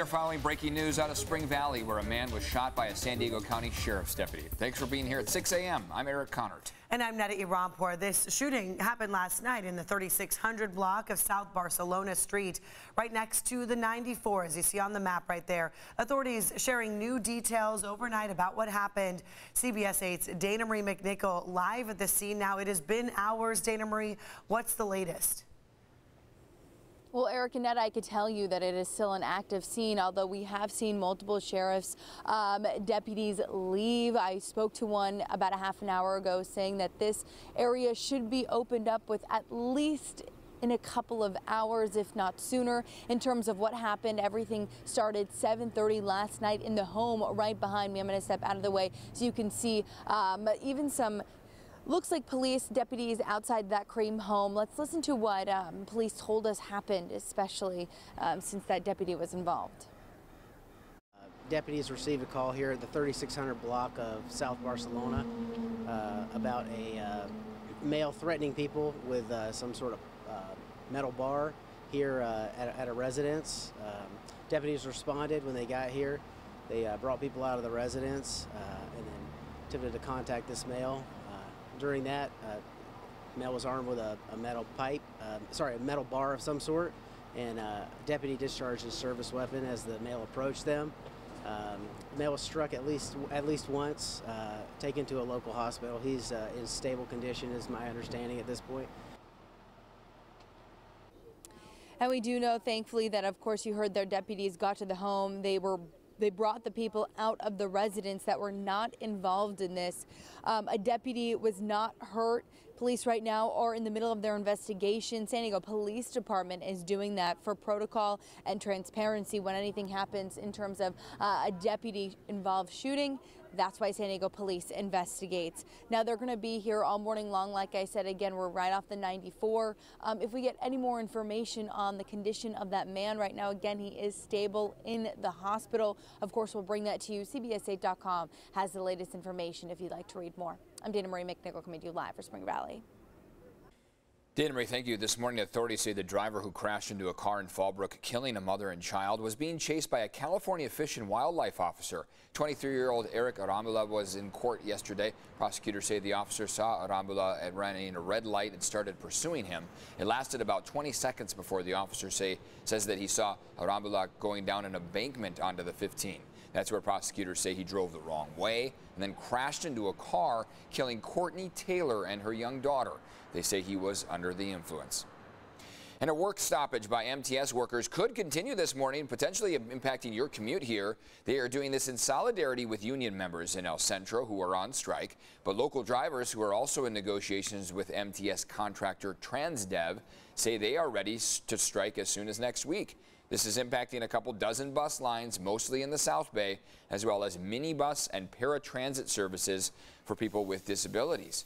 we are following breaking news out of Spring Valley, where a man was shot by a San Diego County Sheriff's deputy. Thanks for being here at 6 a.m. I'm Eric Kahnert. And I'm Neda Iranpour. This shooting happened last night in the 3600 block of South Barcelona Street, right next to the 94, as you see on the map right there. Authorities sharing new details overnight about what happened. CBS 8's Dana Marie McNichol live at the scene now. It has been hours. Dana Marie, what's the latest? Well, Eric and Ned, I could tell you that it is still an active scene, although we have seen multiple sheriff's um, deputies leave. I spoke to one about a half an hour ago saying that this area should be opened up with at least in a couple of hours, if not sooner, in terms of what happened. Everything started 7.30 last night in the home right behind me. I'm going to step out of the way so you can see um, even some Looks like police deputies outside that cream home. Let's listen to what um, police told us happened, especially um, since that deputy was involved. Uh, deputies received a call here at the 3600 block of South Barcelona uh, about a uh, male threatening people with uh, some sort of uh, metal bar here uh, at, at, a residence. Um, deputies responded when they got here. They brought people out of the residence and then attempted to contact this male during that, uh, male was armed with a, a metal pipe, uh, sorry, a metal bar of some sort, and uh, deputy discharged his service weapon as the male approached them. Um, male was struck at least at least once, uh, taken to a local hospital. He's uh, in stable condition, is my understanding at this point. And we do know, thankfully, that of course you heard their deputies got to the home. They were they brought the people out of the residence that were not involved in this. Um, a deputy was not hurt. Police right now are in the middle of their investigation. San Diego Police Department is doing that for protocol and transparency when anything happens in terms of uh, a deputy involved shooting. That's why San Diego Police investigates. Now they're going to be here all morning long. Like I said, again, we're right off the 94. Um, if we get any more information on the condition of that man right now, again, he is stable in the hospital. Of course, we'll bring that to you. CBS8.com has the latest information if you'd like to read more. I'm Dana Marie McNichol coming to you live for Spring Valley. Dana Marie, thank you. This morning, authorities say the driver who crashed into a car in Fallbrook, killing a mother and child, was being chased by a California Fish and Wildlife officer. 23-year-old Eric Arambula was in court yesterday. Prosecutors say the officer saw Arambula and ran a red light and started pursuing him. It lasted about 20 seconds before the officer say, says that he saw Arambula going down an embankment onto the 15. That's where prosecutors say he drove the wrong way and then crashed into a car, killing Courtney Taylor and her young daughter. They say he was under the influence. And a work stoppage by MTS workers could continue this morning, potentially impacting your commute here. They are doing this in solidarity with union members in El Centro who are on strike, but local drivers who are also in negotiations with MTS contractor Transdev say they are ready to strike as soon as next week. This is impacting a couple dozen bus lines, mostly in the South Bay, as well as minibus and paratransit services for people with disabilities.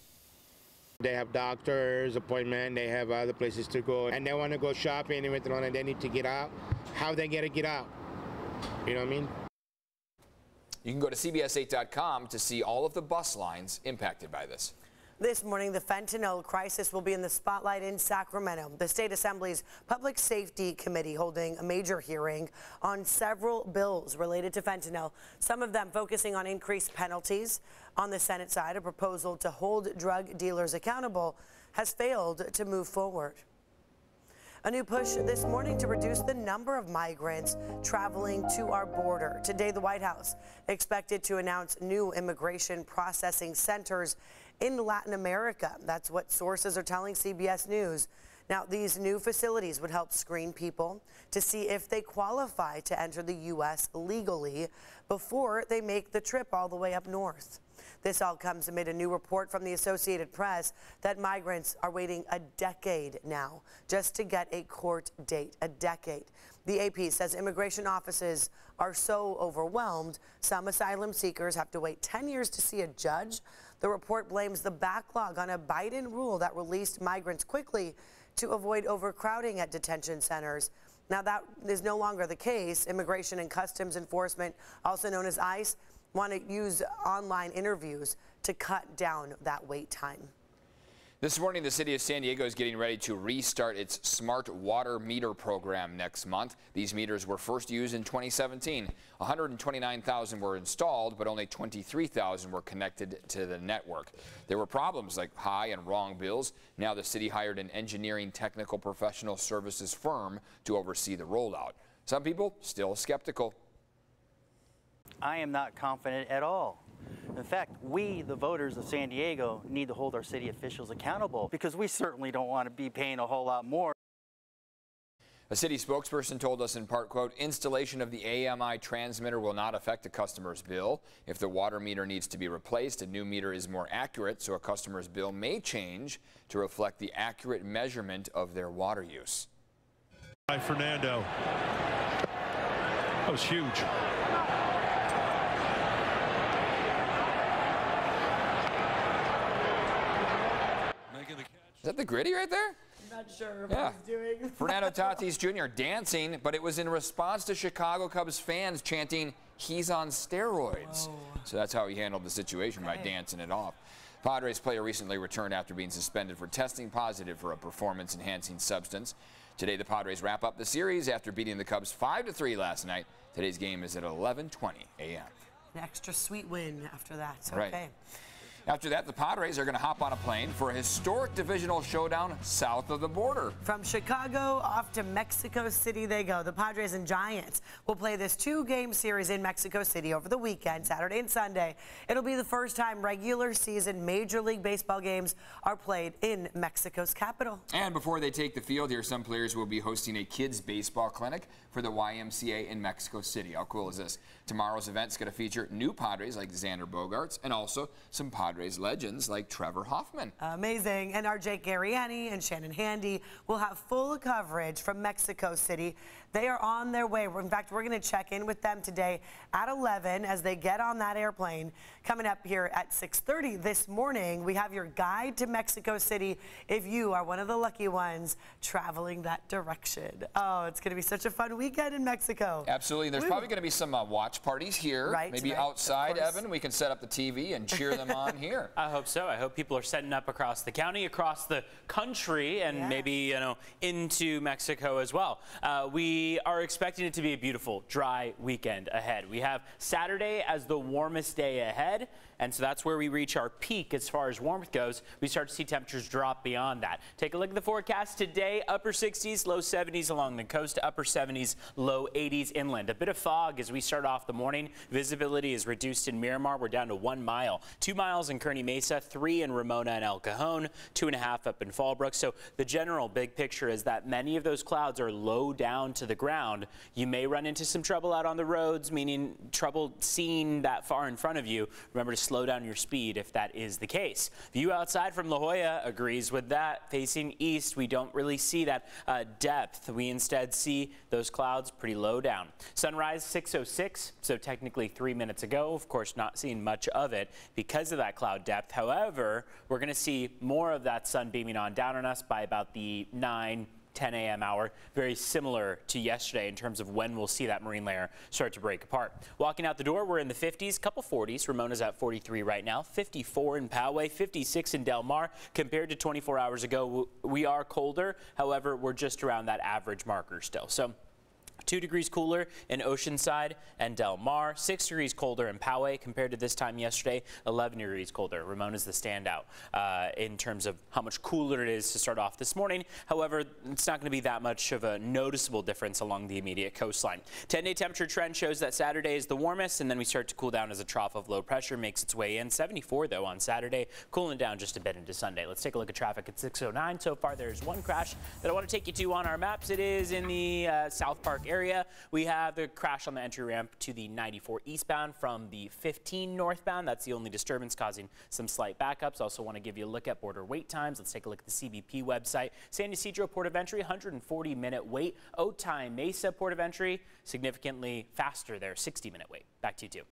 They have doctors appointment, they have other places to go, and they want to go shopping and everything and they need to get out. How they gonna get out? You know what I mean? You can go to CBS8.com to see all of the bus lines impacted by this. This morning, the fentanyl crisis will be in the spotlight in Sacramento. The State Assembly's Public Safety Committee holding a major hearing on several bills related to fentanyl, some of them focusing on increased penalties. On the Senate side, a proposal to hold drug dealers accountable has failed to move forward. A new push this morning to reduce the number of migrants traveling to our border. Today, the White House expected to announce new immigration processing centers in Latin America. That's what sources are telling CBS News. Now, these new facilities would help screen people to see if they qualify to enter the U.S. legally before they make the trip all the way up north. This all comes amid a new report from the Associated Press that migrants are waiting a decade now just to get a court date. A decade. The AP says immigration offices are so overwhelmed, some asylum seekers have to wait 10 years to see a judge. The report blames the backlog on a Biden rule that released migrants quickly to avoid overcrowding at detention centers. Now, that is no longer the case. Immigration and Customs Enforcement, also known as ICE, want to use online interviews to cut down that wait time. This morning, the city of San Diego is getting ready to restart its smart water meter program next month. These meters were first used in 2017. 129,000 were installed, but only 23,000 were connected to the network. There were problems like high and wrong bills. Now the city hired an engineering technical professional services firm to oversee the rollout. Some people still skeptical. I am not confident at all. In fact, we, the voters of San Diego, need to hold our city officials accountable because we certainly don't want to be paying a whole lot more. A city spokesperson told us in part, quote, installation of the AMI transmitter will not affect a customer's bill. If the water meter needs to be replaced, a new meter is more accurate, so a customer's bill may change to reflect the accurate measurement of their water use. By Fernando. That was huge. Is that the griddy right there? I'm not sure Yeah. what he's doing. Fernando Tatis Jr. dancing, but it was in response to Chicago Cubs fans chanting, he's on steroids. So that's how he handled the situation by dancing it off. Padres player recently returned after being suspended for testing positive for a performance enhancing substance. Today the Padres wrap up the series after beating the Cubs 5-3 last night. Today's game is at 11:20 a.m. An extra sweet win after that. Right. Okay. After that, the Padres are going to hop on a plane for a historic divisional showdown south of the border. From Chicago off to Mexico City they go. The Padres and Giants will play this two-game series in Mexico City over the weekend, Saturday and Sunday. It'll be the first time regular season Major League Baseball games are played in Mexico's capital. And before they take the field here, some players will be hosting a kids baseball clinic for the YMCA in Mexico City. How cool is this? Tomorrow's event's going to feature new Padres like Xander Bogaerts and also some Padres legends like Trevor Hoffman. Amazing. And our Jake Garriani and Shannon Handy will have full coverage from Mexico City. They are on their way. In fact, we're going to check in with them today at 11 as they get on that airplane. Coming up here at 6:30 this morning, we have your guide to Mexico City if you are one of the lucky ones traveling that direction. Oh, it's going to be such a fun weekend in Mexico. Absolutely. There's Woo. probably going to be some uh, watch parties here. Right, Maybe right, outside. Evan. We can set up the TV and cheer them on here. I hope so. I hope people are setting up across the county, across the country, and Yeah. maybe you know into Mexico as well. Uh, we are expecting it to be a beautiful, dry weekend ahead. We have Saturday as the warmest day ahead, and so that's where we reach our peak as far as warmth goes. We start to see temperatures drop beyond that. Take a look at the forecast today: upper 60s, low 70s along the coast, upper 70s, low 80s inland. A bit of fog as we start off the morning. Visibility is reduced in Miramar. We're down to one mile, two miles in Kearny Mesa, three in Ramona and El Cajon, two and a half up in Fallbrook. So the general big picture is that many of those clouds are low down to the ground. You may run into some trouble out on the roads, meaning trouble seeing that far in front of you. Remember to slow down your speed if that is the case. View outside from La Jolla agrees with that. Facing east, we don't really see that uh, depth. We instead see those clouds pretty low down. Sunrise 606, so technically three minutes ago. Of course, not seeing much of it because of that cloud depth. However, we're going to see more of that sun beaming on down on us by about the 9, 10 a.m. hour, very similar to yesterday in terms of when we'll see that marine layer start to break apart. Walking out the door, we're in the 50s, couple 40s. Ramona's at 43 right now, 54 in Poway, 56 in Del Mar. Compared to 24 hours ago, we are colder. However, we're just around that average marker still. So. Two degrees cooler in Oceanside and Del Mar. Six degrees colder in Poway compared to this time yesterday. 11 degrees colder. Ramona's the standout uh, in terms of how much cooler it is to start off this morning. However, it's not going to be that much of a noticeable difference along the immediate coastline. 10 day temperature trend shows that Saturday is the warmest, and then we start to cool down as a trough of low pressure makes its way in. 74 though on Saturday, cooling down just a bit into Sunday. Let's take a look at traffic at 609. So far, there's one crash that I want to take you to on our maps. It is in the uh, South Park area. We have the crash on the entry ramp to the 94 eastbound from the 15 northbound. That's the only disturbance causing some slight backups. Also want to give you a look at border wait times. Let's take a look at the CBP website. San Ysidro Port of Entry, 140 minute wait. Otay Mesa Port of Entry, significantly faster there, 60 minute wait. Back to you two.